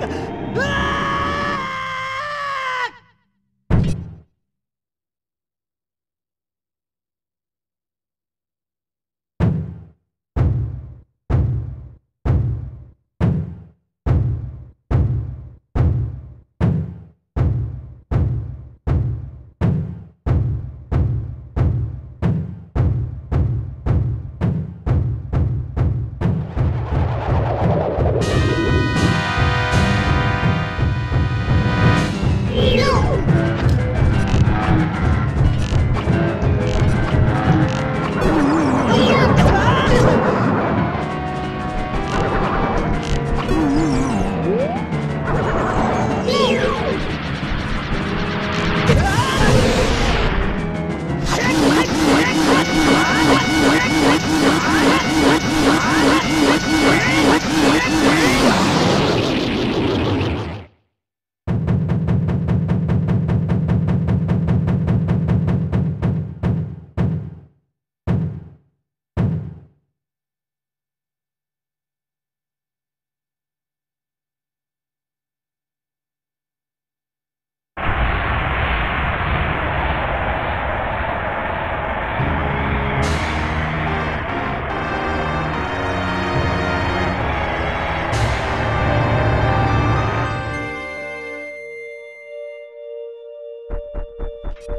А-а-а! you